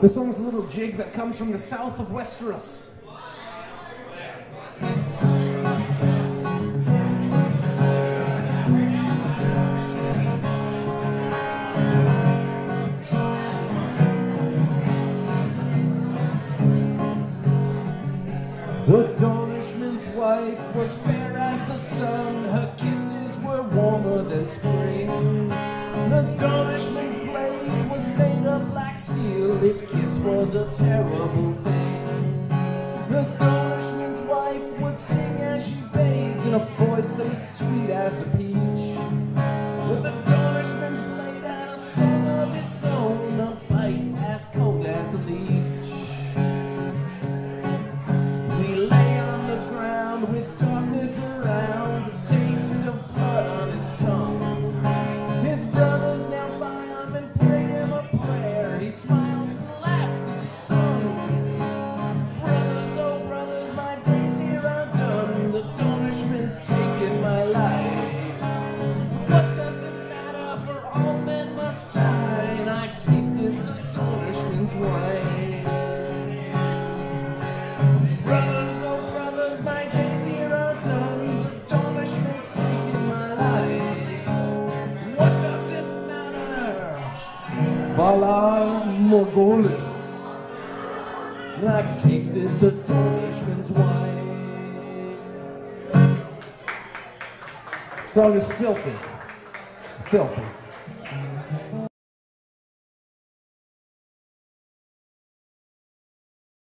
The song's a little jig that comes from the south of Westeros. The Dornishman's wife was fair as the sun, her kisses were warmer than spring. The Dornishman's its kiss was a terrible thing. The Dornishman's wife would sing as she bathed in a voice that was sweet as a peach. Valar Morghulis. And I've tasted the Dornishman's wine. Song is filthy. It's filthy.